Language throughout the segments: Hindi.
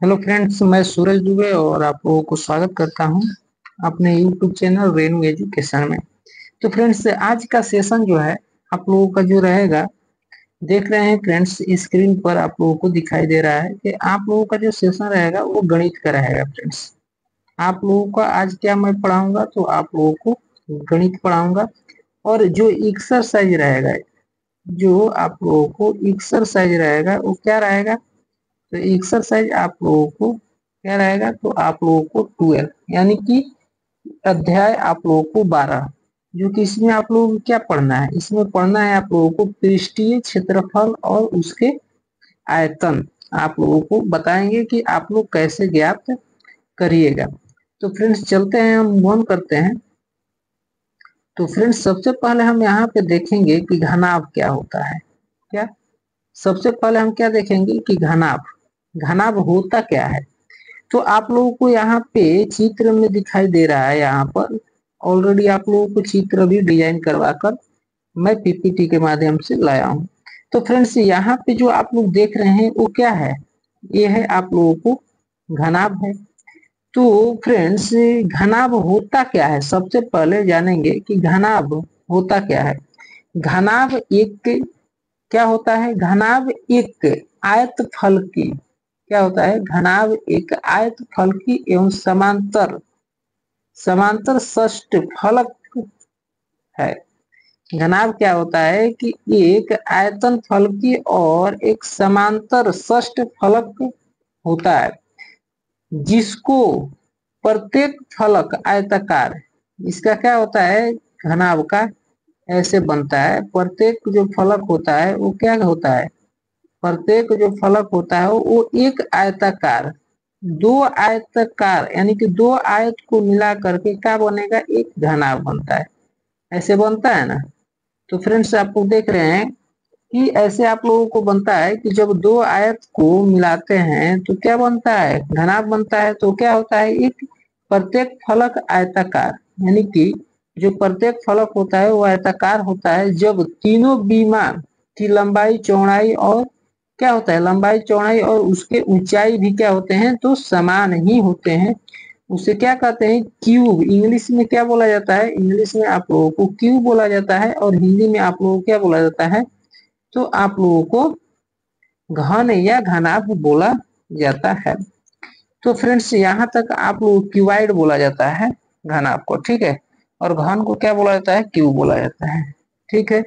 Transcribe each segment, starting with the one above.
हेलो फ्रेंड्स मैं सूरज दुबे और आप लोगों को स्वागत करता हूँ अपने यूट्यूब चैनल रेनू एजुकेशन में। तो फ्रेंड्स आज का सेशन जो है, आप लोगों का जो रहेगा, देख रहे हैं फ्रेंड्स स्क्रीन पर आप लोगों को दिखाई दे रहा है कि आप लोगों का जो सेशन रहेगा, वो गणित का रहेगा फ्रेंड्स आप लोगों का आज क्या मैं पढ़ाऊँगा तो आप लोगों को गणित पढ़ाऊँगा। और जो एक्सरसाइज रहेगा, जो आप लोगों को एक्सरसाइज रहेगा, वो क्या रहेगा? तो एक्सरसाइज आप लोगों को क्या रहेगा? तो आप लोगों को ट्वेल्व यानी कि अध्याय आप लोगों को बारह, जो कि इसमें आप लोगों को क्या पढ़ना है? इसमें पढ़ना है आप लोगों को पृष्ठीय क्षेत्रफल और उसके आयतन। आप लोगों को बताएँगे कि आप लोग कैसे ज्ञात करिएगा। तो फ्रेंड्स चलते हैं, हम वन करते हैं। तो फ्रेंड्स सबसे पहले हम यहाँ पे देखेंगे कि घनाभ क्या होता है। क्या? सबसे पहले हम क्या देखेंगे कि घनाभ। घनाभ होता क्या है? तो आप लोगों को यहाँ पे चित्र में दिखाई दे रहा है यहाँ पर। ऑलरेडी आप लोगों को चित्र भी डिज़ाइन करवा कर मैं पीपीटी के माध्यम से लाया हूँ। तो फ्रेंड्स यहाँ पे जो आप लोग देख रहे हैं, वो क्या है? ये है आप लोगों को घनाभ है। तो फ्रेंड्स घनाभ होता क्या है? सबसे पहले जानेंगे कि घनाभ होता क्या है। घनाभ एक क्या होता है? घनाभ एक आयत फल की क्या होता है? घनाभ एक आयत फल की एवं समांतर समांतर षष्ट फलक है। घनाभ क्या होता है कि एक आयतन फल की और एक समांतर षष्ट फलक होता है, जिसको प्रत्येक फलक आयताकार, इसका क्या होता है? घनाभ का ऐसे बनता है। प्रत्येक जो फलक होता है, वो क्या होता है? प्रत्येक जो फलक होता है, वो एक आयताकार, दो आयताकार, यानी कि दो आयत को मिला करके क्या बनेगा? एक घना बनता है। ऐसे बनता है ना? तो फ्रेंड्स आप लोग देख रहे हैं कि ऐसे आप लोगों को बनता है कि जब दो आयत को मिलाते हैं तो क्या बनता है? घना बनता है। तो क्या होता है? एक प्रत्येक फलक आयताकार, यानी कि जो प्रत्येक फलक होता है, वो आयताकार होता है। जब तीनों बीमा, की लंबाई, चौड़ाई और क्या होता है? लंबाई चौड़ाई और उसके ऊंचाई भी क्या होते हैं? तो समान ही होते हैं। उसे क्या कहते हैं? क्यूब। इंग्लिश में क्या बोला जाता है? इंग्लिश में आप लोगों को क्यूब बोला जाता है और हिंदी में आप लोगों को क्या बोला जाता है? तो आप लोगों को घन या घनाभ बोला जाता है। तो फ्रेंड्स, यहाँ तक आप लोग क्यूबाइड बोला जाता है, घनाभ को। ठीक है? और घन को क्या बोला जाता है? क्यूब बोला जाता है। ठीक है?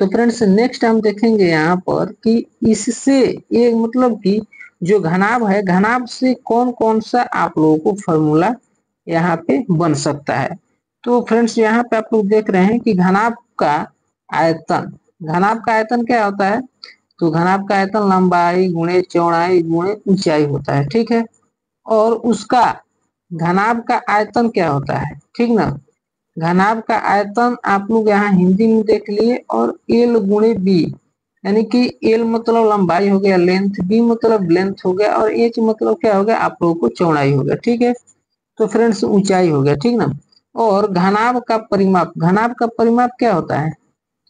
तो फ्रेंड्स नेक्स्ट हम देखेंगे यहाँ पर कि इससे ये मतलब कि जो घनाभ है, घनाभ से कौन कौन सा आप लोगों को फॉर्मूला यहाँ पे बन सकता है। तो फ्रेंड्स यहाँ पे आप लोग देख रहे हैं कि घनाभ का आयतन, घनाभ का आयतन क्या होता है? तो घनाभ का आयतन लंबाई गुणे चौड़ाई गुणे ऊंचाई होता है, ठीक है? और उसका घनाभ का आयतन क्या होता है, ठीक ना? घनाभ का आयतन आप लोग यहाँ हिंदी में देख लिए और एल गुणे बी यानी कि एल मतलब लंबाई हो गया लेंथ बी मतलब लेंथ हो गया, और एच मतलब क्या हो गया, आप लोगों को चौड़ाई हो गया, ठीक है? तो फ्रेंड्स ऊंचाई हो गया, ठीक ना? और घनाभ का परिमाप, घनाभ का परिमाप क्या होता है?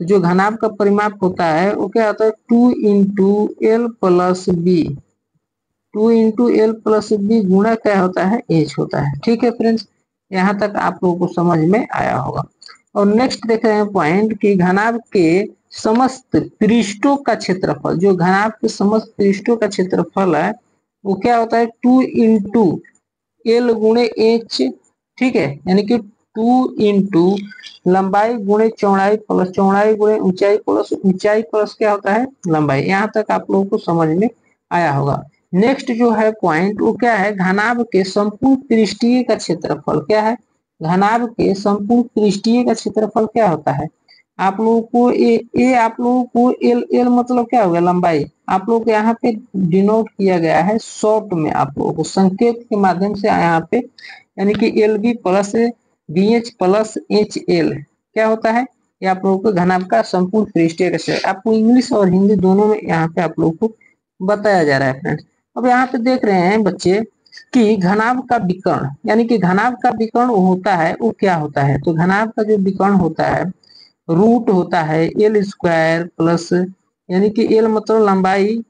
तो जो घनाभ का परिमाप होता है, वो क्या होता है? Two into L plus B two into L plus B गुणा क्या होता है? एच होता है, ठीक है फ्रेंड्स यहाँ तक आप लोगों को समझ में आया होगा। और नेक्स्ट देख रहे हैं पॉइंट कि घनाभ के समस्त पृष्ठों का क्षेत्रफल, जो घनाभ के समस्त पृष्ठों का क्षेत्रफल है, वो क्या होता है? टू इंटू एल गुणे एच ठीक है? यानी कि टू इंटू लंबाई गुणे चौड़ाई प्लस चौड़ाई गुणे ऊंचाई प्लस ऊंचाई प्लस क्या होता है? लंबाई। यहाँ तक आप लोगों को समझ में आया होगा। नेक्स्ट जो है पॉइंट वो क्या है? घनाभ के संपूर्ण पृष्ठीय का क्षेत्रफल क्या है? घनाभ के संपूर्ण पृष्ठीय का क्षेत्रफल क्या होता है? आप लोगों को ए, ए आप लोगों को एल एल मतलब क्या हो गया? लंबाई। आप लोगों को यहाँ पे डिनोट किया गया है शॉर्ट में आप लोगों को। संकेत के माध्यम से यहाँ पे यानी कि L B plus B H plus H L क्या होता है? ये आप लोगों को घनाभ का संपूर्ण पृष्ठीय का आपको इंग्लिश और हिंदी दोनों में यहाँ पे आप लोगों को बताया जा रहा है फ्रेंड्स अब यहाँ पे देख रहे हैं बच्चे कि घनाभ का विकर्ण, यानी कि घनाभ का विकर्ण होता है, वो क्या होता है? तो घनाभ का जो विकर्ण होता है, रूट होता है एल स्क्वायर प्लस यानी कि एल मतलब लंबाई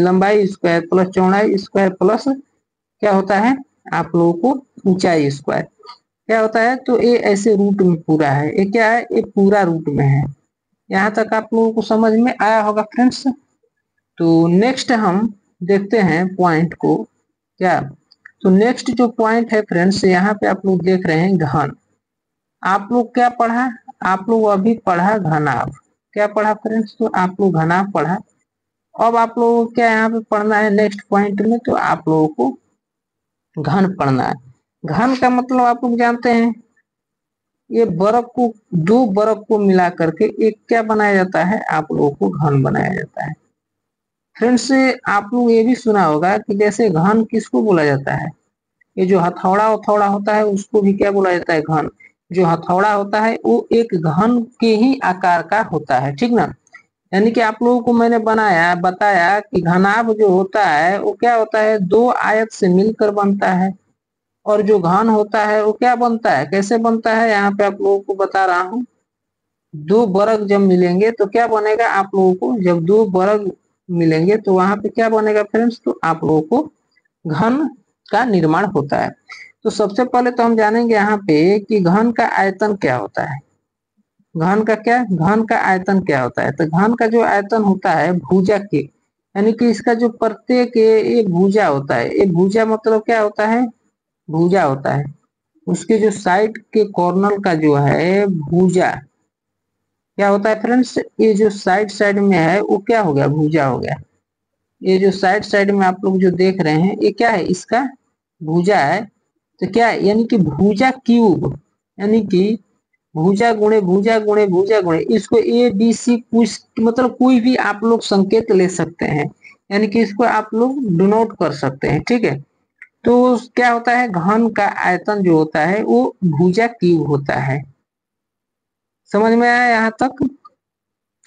लंबाई स्क्वायर प्लस चौड़ाई स्क्वायर प्लस क्या होता है? आप लोगों को ऊंचाई स्क्वायर क्या होता है? तो ये ऐसे रूट में पूरा है। ये क्या है? ये पूरा रूट में है। यहाँ तक आप लोगों को समझ में आया होगा फ्रेंड्स तो नेक्स्ट हम देखते हैं पॉइंट को। क्या तो नेक्स्ट जो पॉइंट है फ्रेंड्स यहाँ पे आप लोग देख रहे हैं घन। आप लोग क्या पढ़ा? आप लोग अभी पढ़ा घनाभ। क्या पढ़ा फ्रेंड्स तो आप लोग घनाभ पढ़ा। अब आप लोगों को क्या यहाँ पे पढ़ना है नेक्स्ट पॉइंट में? तो आप लोगों को घन पढ़ना है। घन का मतलब आप लोग जानते हैं, ये बर्फ़ को, दो बर्फ़ को मिला करके एक क्या बनाया जाता है? आप लोगों को घन बनाया जाता है। फ्रेंड्स आप लोग ये भी सुना होगा कि जैसे घन किसको बोला जाता है? ये जो हथौड़ा हथौड़ा होता है, उसको भी क्या बोला जाता है घन? जो हथौड़ा होता है, वो एक घन के ही आकार का होता है, ठीक ना? यानी कि आप लोगों को मैंने बनाया, बताया कि घनाभ जो होता है, वो क्या होता है? दो आयत से मिलकर बनता है। और जो घन होता है, वो क्या बनता है? कैसे बनता है? यहाँ पे आप लोगों को बता रहा हूँ। दो वर्ग जब मिलेंगे तो क्या बनेगा आप लोगों को? जब दो वर्ग मिलेंगे तो वहाँ पे क्या बनेगा फ्रेंड्स तो आप लोगों को घन का निर्माण होता है। तो सबसे पहले तो हम जानेंगे यहाँ पे कि घन का आयतन क्या होता है। घन का क्या? घन का आयतन क्या होता है? तो घन का जो आयतन होता है भूजा के, यानी कि इसका जो प्रत्येक ये भूजा होता है ये भूजा मतलब क्या होता है? भूजा होता है। उसके जो साइड के कॉर्नर का जो है, भूजा क्या होता है फ्रेंड्स? ये जो साइड साइड में है, वो क्या हो गया? भूजा हो गया। ये जो साइड साइड में आप लोग जो देख रहे हैं, ये क्या है? इसका भूजा है। तो क्या है? यानी कि भूजा क्यूब, यानी कि भूजा गुणे भूजा गुणे भूजा गुणे। इसको ए बी सी कुछ मतलब कोई भी आप लोग संकेत ले सकते हैं। यानी कि इसको आप लोग डिनोट कर सकते हैं, ठीक है? तो क्या होता है? घन का आयतन जो होता है, वो भूजा क्यूब होता है। समझ में आया यहाँ तक?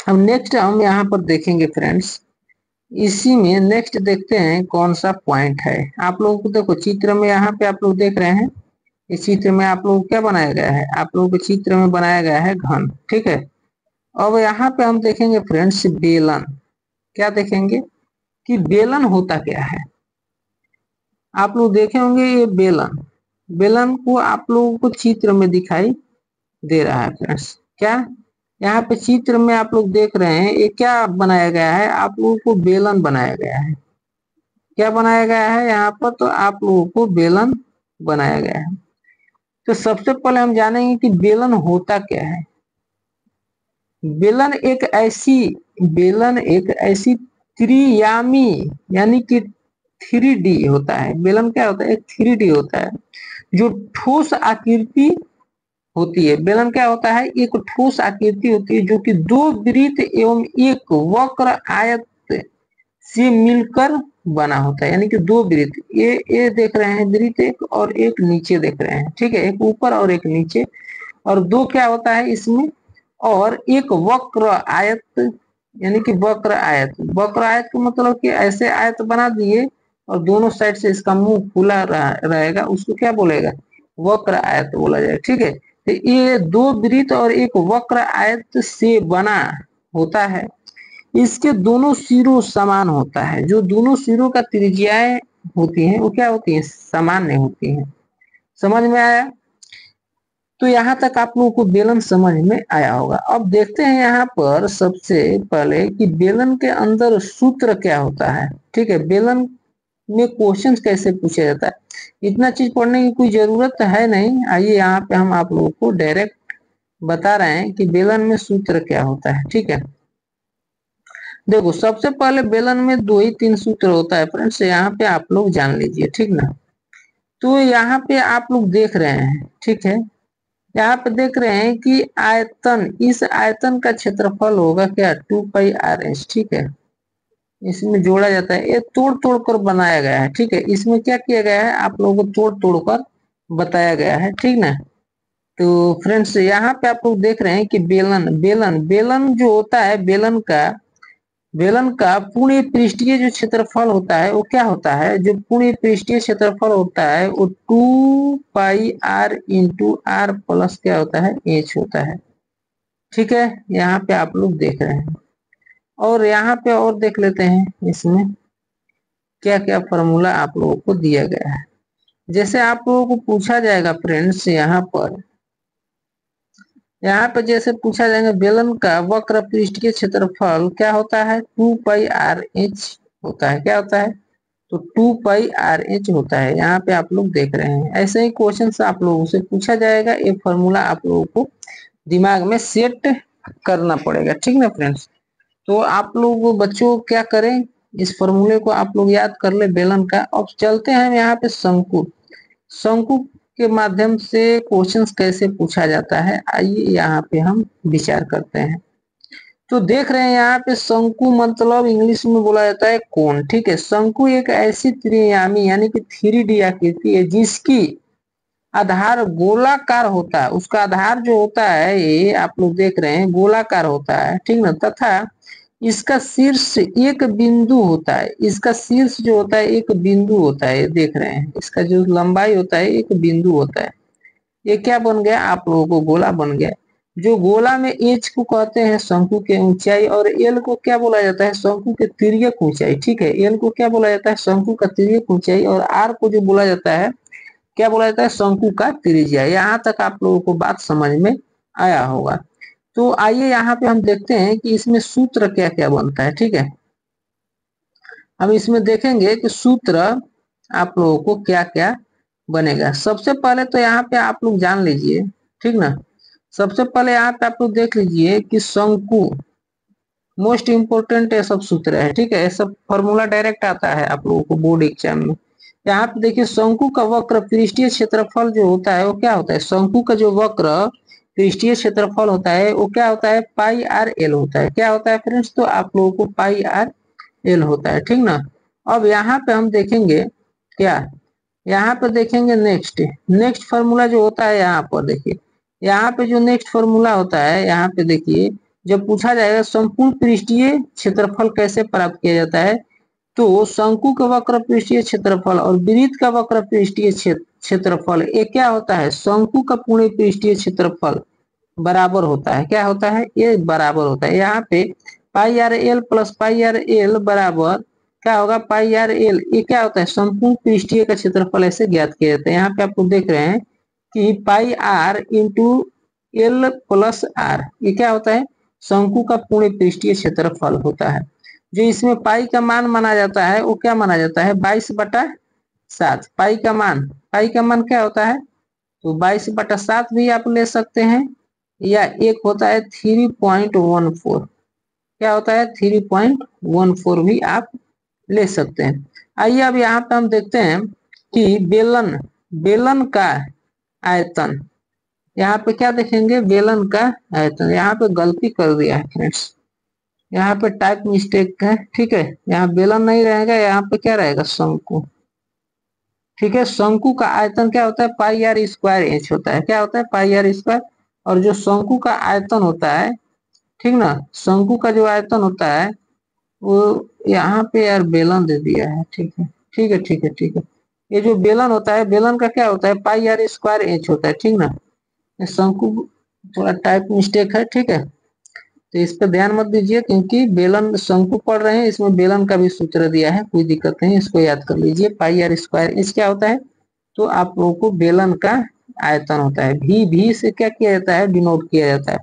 अब नेक्स्ट हम यहाँ पर देखेंगे फ्रेंड्स इसी में नेक्स्ट देखते हैं कौन सा पॉइंट है। आप लोगों को देखो, चित्र में यहाँ पे आप लोग देख रहे हैं। इस चित्र में आप लोग क्या बनाया गया है? आप लोगों के चित्र में बनाया गया है घन, ठीक है? अब यहाँ पे हम देखेंगे फ्रेंड्स बेलन। क्या देखेंगे? कि बेलन होता क्या है? आप लोग देखे होंगे ये बेलन। बेलन को आप लोगों को चित्र में दिखाई दे रहा है फ्रेंड्स क्या? यहाँ पे चित्र में आप लोग देख रहे हैं, ये क्या बनाया गया है? आप लोगों को बेलन बनाया गया है। क्या बनाया गया है यहाँ पर? तो आप लोगों को बेलन बनाया गया है। तो सबसे पहले हम जानेंगे कि बेलन होता क्या है। बेलन एक ऐसी, बेलन एक ऐसी त्रियामी, यानी कि थ्री होता है। बेलन क्या होता है? थ्री होता है, जो ठोस आकृति होती है। बेलन क्या होता है? एक ठोस आकृति होती है जो कि दो वृत्त एवं एक वक्र आयत से मिलकर बना होता है। यानी कि दो वृत्त ये ये देख रहे हैं वृत्त एक और एक नीचे देख रहे हैं। ठीक है? एक ऊपर और एक नीचे। और दो क्या होता है इसमें? और एक वक्र आयत, यानी कि वक्र आयत। वक्र आयत का मतलब कि ऐसे आयत बना दिए और दोनों साइड से इसका मुँह खुला रहेगा। उसको क्या बोलेगा? वक्र आयत बोला जाए ठीक है? ये दो वृत्त और एक वक्र आयत से बना होता है। इसके दोनों सिरों समान होता है। जो दोनों सिरों का त्रिज्याएँ होती हैं, वो क्या होती हैं? सामान्य होती हैं। समझ में आया? तो यहाँ तक आप लोगों को बेलन समझ में आया होगा। अब देखते हैं यहाँ पर सबसे पहले कि बेलन के अंदर सूत्र क्या होता है। ठीक है, बेलन में क्वेश्चन कैसे पूछा जाता है? इतना चीज़ पढ़ने की कोई ज़रूरत है नहीं। आइए यहाँ पे हम आप लोगों को डायरेक्ट बता रहे हैं कि बेलन में सूत्र क्या होता है, ठीक है? देखो, सबसे पहले बेलन में दो ही तीन सूत्र होता है फ्रेंड्स यहाँ पे आप लोग जान लीजिए, ठीक ना? तो यहाँ पे आप लोग देख रहे हैं, ठीक है? यहाँ पे देख रहे हैं कि आयतन, इस आयतन का क्षेत्रफल होगा क्या? टू पाई आर एस ठीक है? इसमें जोड़ा जाता है। ये तोड़ तोड़ कर बनाया गया है, ठीक है? इसमें क्या किया गया है? आप लोगों को तोड़ तोड़ कर बताया गया है, ठीक ना? तो फ्रेंड्स, यहाँ पे आप लोग देख रहे हैं कि बेलन बेलन बेलन जो होता है, बेलन का बेलन का पूर्ण पृष्ठीय जो क्षेत्रफल होता है, वो क्या होता है? जो पूर्ण पृष्ठीय क्षेत्रफल होता है, वो two pi R into R plus क्या होता है? एच होता है। ठीक है? यहाँ पे आप लोग देख रहे हैं। और यहाँ पे और देख लेते हैं इसमें क्या क्या फॉर्मूला आप लोगों को दिया गया है। जैसे आप लोगों को पूछा जाएगा फ्रेंड्स यहाँ पर। यहाँ पे जैसे पूछा जाएगा बेलन का वक्र पृष्ठ के क्षेत्रफल क्या होता है? टू पाई आर एच होता है। क्या होता है? तो टू पाई आर एच होता है। यहाँ पे आप लोग देख रहे हैं। ऐसे ही क्वेश्चन आप लोगों से पूछा जाएगा। ये फॉर्मूला आप लोगों को दिमाग में सेट करना पड़ेगा। ठीक ना फ्रेंड्स तो आप लोग बच्चों क्या करें? इस फॉर्मूले को आप लोग याद कर ले, बेलन का। अब चलते हैं यहाँ पे शंकु। शंकु के माध्यम से क्वेश्चंस कैसे पूछा जाता है? आइए यहाँ पे हम विचार करते हैं। तो देख रहे हैं यहाँ पे शंकु मतलब इंग्लिश में बोला जाता है कोन, ठीक है? शंकु एक ऐसी त्रियामी, यानी कि थ्री डी आकृति है, जिसकी आधार गोलाकार होता है। उसका आधार जो होता है, ये आप लोग देख रहे हैं, गोलाकार होता है, ठीक ना? तथा इसका शीर्ष एक बिंदु होता है। इसका शीर्ष जो होता है, एक बिंदु होता है देख रहे हैं। इसका जो लंबाई होता है, एक बिंदु होता है। ये क्या बन गया? आप लोगों को गोला बन गया। जो गोला में एच को कहते हैं, शंकु के ऊंचाई, और एल को क्या बोला जाता है? शंकु के तिरक ऊंचाई, ठीक है? एल को क्या बोला जाता है? शंकु का तिरक ऊंचाई, और आर को जो बोला जाता है क्या बोला जाता है? शंकु का त्रिज्या। यहाँ तक आप लोगों को बात समझ में आया होगा। तो आइए यहाँ पे हम देखते हैं कि इसमें सूत्र क्या क्या बनता है, ठीक है? हम इसमें देखेंगे कि सूत्र आप लोगों को क्या क्या बनेगा। सबसे पहले तो यहाँ पे आप लोग जान लीजिए, ठीक ना? सबसे पहले यहाँ पे आप लोग देख लीजिए कि शंकु मोस्ट इंपोर्टेंट ये सब सूत्र है, ठीक है? ये सब फॉर्मूला डायरेक्ट आता है आप लोगों को बोर्ड एग्ज़ाम में। यहाँ पे देखिए शंकु का वक्र पृष्ठीय क्षेत्रफल जो होता है वो क्या होता है? शंकु का जो वक्र पृष्ठीय क्षेत्रफल होता है, वो क्या होता है? पाई आर एल होता है। क्या होता है फ्रेंड्स? तो आप लोगों को पाई आर एल होता है, ठीक ना? अब यहाँ पे हम देखेंगे क्या? यहाँ पे देखेंगे नेक्स्ट। नेक्स्ट फॉर्मूला जो होता है यहाँ पर देखिए। यहाँ पे जो नेक्स्ट फॉर्मूला होता है, यहाँ पे देखिए, जब पूछा जाएगा संपूर्ण पृष्ठीय क्षेत्रफल कैसे प्राप्त किया जाता है तो शंकु का वक्र पृष्ठीय क्षेत्रफल और वृत्त का वक्र पृष्ठीय क्षेत्रफल, ये क्या होता है? शंकु का पूर्ण पृष्ठीय क्षेत्रफल बराबर होता है। क्या होता है? ये बराबर होता है। यहाँ पे pi R L plus pi R L बराबर क्या होगा? पाई आर एल, ये क्या होता है? संपूर्ण पृष्ठीय का क्षेत्रफल ऐसे ज्ञात किया जाता है। यहाँ पे आप लोग देख रहे हैं कि pi R into L plus R, ये क्या होता है? शंकु का पूर्ण पृष्ठीय क्षेत्रफल होता है। जो इसमें पाई का मान माना जाता है, वो क्या माना जाता है? बाईस बटा सात। पाई का मान, पाई का मान क्या होता है? तो बाईस बटा सात भी आप ले सकते हैं, या एक होता है थ्री पॉइंट वन फोर। क्या होता है? थ्री पॉइंट वन फोर भी आप ले सकते हैं। आइए अब यहाँ पे हम देखते हैं कि बेलन बेलन का आयतन। यहाँ पे क्या देखेंगे? बेलन का आयतन। यहाँ पे गलती कर दिया है फ्रेंड्स यहाँ पे टाइप मिस्टेक है, ठीक है? यहाँ बेलन नहीं रहेगा, यहाँ पे क्या रहेगा? शंकु। ठीक है? शंकु का आयतन क्या होता है? पाई आर स्क्वायर एच होता है। क्या होता है? Pi R square. और जो शंकु का आयतन होता है, ठीक ना? शंकु का जो आयतन होता है, वो यहाँ पे यार बेलन दे दिया है, ठीक है? ठीक है ठीक है ठीक है। ये जो बेलन होता है, बेलन का क्या होता है? पाई आर स्क्वायर एच होता है, ठीक ना? शंकु थोड़ा टाइप मिस्टेक है, ठीक है? तो इस पर ध्यान मत दीजिए, क्योंकि बेलन शंकु पढ़ रहे हैं, इसमें बेलन का भी सूत्र दिया है, कोई दिक्कत नहीं, इसको याद कर लीजिए, पाई आर स्क्वायर एच क्या होता है? तो आप लोगों को बेलन का आयतन होता है, भी भी से क्या किया जाता है? डिनोट किया जाता है।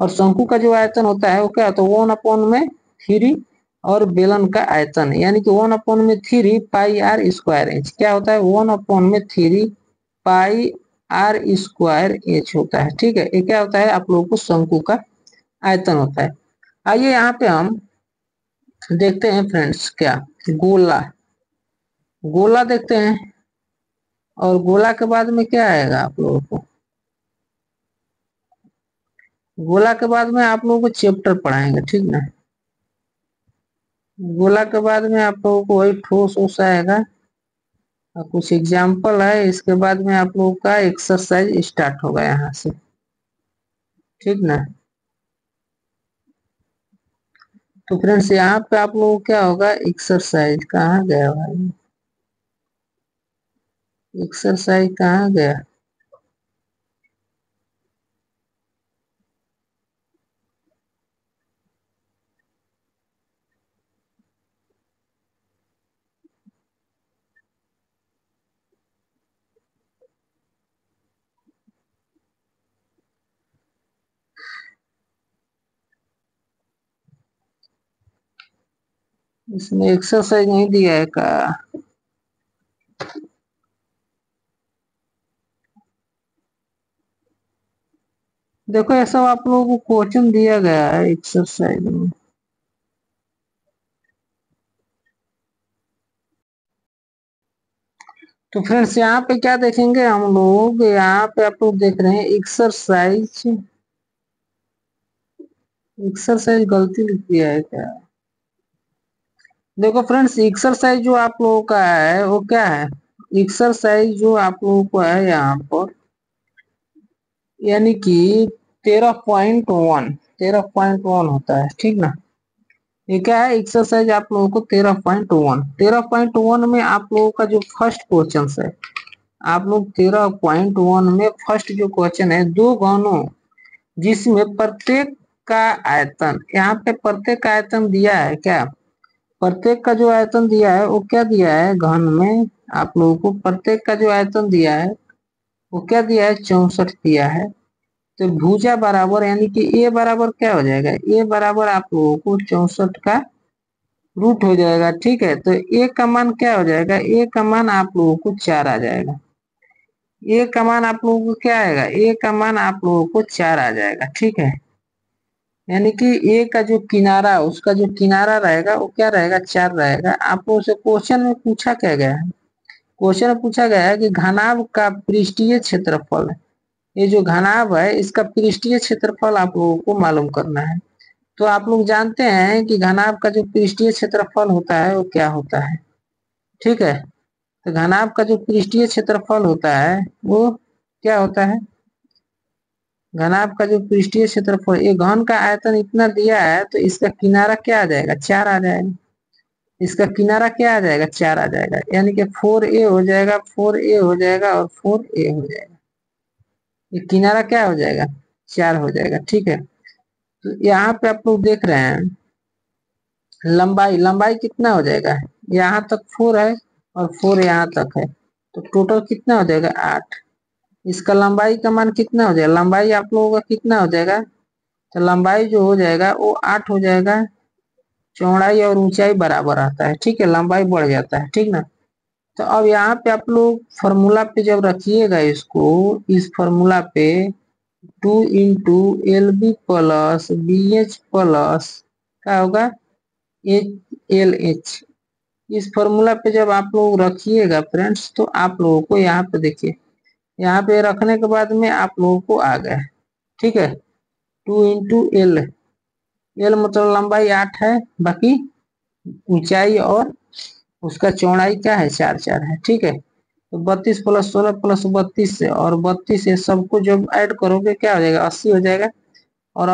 और शंकु का जो आयतन होता है, वो क्या होता है? वन अपॉन में थ्री और बेलन का आयतन, यानी कि वन अपॉन में three pi R square H, क्या होता है? वन अपॉन में three pi R square H होता है, ठीक है? ये क्या होता है? आप लोगों को शंकु का आयतन होता है। आइए यहाँ पे हम देखते हैं फ्रेंड्स क्या। गोला। गोला देखते हैं। और गोला के बाद में क्या आएगा आप लोगों को? गोला के बाद में आप लोगों को चैप्टर पढ़ाएँगे, ठीक ना? गोला के बाद में आप लोगों को वही ठोस ओस आएगा। और कुछ एग्ज़ाम्पल है, इसके बाद में आप लोगों का एक्सरसाइज स्टार्ट होगा यहाँ से। ठीक ना? तो फ्रेंड्स, यहाँ पे आप लोगों क्या होगा? एक्सरसाइज कहाँ गया भाई? एक्सरसाइज कहाँ गया? इसमें एक्सरसाइज नहीं दिया है का देखो सब आप लोगों को क्वेश्चन दिया गया है एक्सरसाइज में तो फ्रेंड्स, यहाँ पे क्या देखेंगे हम लोग? यहाँ पे आप लोग देख रहे हैं, एक्सरसाइज। एक्सरसाइज गलती लिख दिया है क्या? देखो फ्रेंड्स एक्सरसाइज जो आप लोगों का है, वो क्या है? एक्सरसाइज जो आप लोगों को है यहाँ पर, यानी कि तेरह पॉइंट वन तेरह पॉइंट वन होता है, ठीक ना? ये क्या है? एक्सरसाइज आप लोगों को तेरह पॉइंट वन तेरह पॉइंट वन में आप लोगों का जो फ़र्स्ट क्वेश्चन है, आप लोग तेरह पॉइंट वन में फ़र्स्ट जो क्वेश्चन है, दो गणों, जिसमें प्रत्येक का आयतन, यहाँ पे प्रत्येक आयतन दिया है क्या? प्रत्येक का जो आयतन दिया है, वो क्या दिया है? घन में आप लोगों को प्रत्येक का जो आयतन दिया है, वो क्या दिया है? चौसठ दिया है। तो भूजा बराबर यानी कि ए बराबर क्या हो जाएगा? ए बराबर आप लोगों को चौसठ का रूट हो जाएगा, ठीक है? तो ए का मान क्या हो जाएगा? ए का मान आप लोगों को चार आ जाएगा। ए का मान आप लोगों को क्या आएगा? ए का मान आप लोगों को चार आ जाएगा, ठीक है? यानी कि ए का जो किनारा, उसका जो किनारा रहेगा, वो क्या रहेगा? चार रहेगा। आपको लोगों से क्वेश्चन में पूछा क्या गया है? क्वेश्चन में पूछा गया है कि घनाभ का पृष्ठीय क्षेत्रफल ये जो घनाभ है, इसका पृष्ठीय क्षेत्रफल आप लोगों को मालूम करना है। तो आप लोग जानते हैं कि घनाभ का जो पृष्ठीय क्षेत्रफल होता है, वो क्या होता है? ठीक है? तो घनाभ का जो पृष्ठीय क्षेत्रफल होता है, वो क्या होता है? घनाभ का जो पृष्ठीय क्षेत्रफल, ये घन का आयतन इतना दिया है तो इसका किनारा क्या आ जाएगा? चार आ जाएगा। इसका किनारा क्या आ जाएगा? चार आ जाएगा। यानी कि फोर ए हो जाएगा, फोर ए हो जाएगा और फोर ए हो जाएगा। ये किनारा क्या हो जाएगा? चार हो जाएगा। ठीक है। तो यहाँ पे आप लोग देख रहे हैं। लंबाई लंबाई कितना हो जाएगा? यहाँ तक फोर है और फोर यहाँ तक है। तो टोटल कितना हो जाएगा? आठ। इसका लंबाई का मान कितना हो जाएगा? लंबाई आप लोगों का कितना हो जाएगा? तो लंबाई जो हो जाएगा, वो आठ हो जाएगा। चौड़ाई और ऊंचाई बराबर आता है, ठीक है? लंबाई बढ़ जाता है, ठीक ना? तो अब यहाँ पे आप लोग फॉर्मूला पे जब रखिएगा इसको, इस फॉर्मूला पे two into L B plus B H plus क्या होगा? एच एल एच इस फॉर्मूला पे जब आप लोग रखिएगा फ्रेंड्स तो आप लोगों को यहाँ पे देखिए यहाँ पे रखने के बाद में आप लोगों को आ गया ठीक है? टू इंटू एल एल मतलब लंबाई आठ है, बाकी ऊंचाई और उसका चौड़ाई क्या है? चार चार है। ठीक है? तो बत्तीस प्लस सोलह प्लस बत्तीस से और बत्तीस से सबको जब ऐड करोगे, क्या हो जाएगा? अस्सी हो जाएगा। और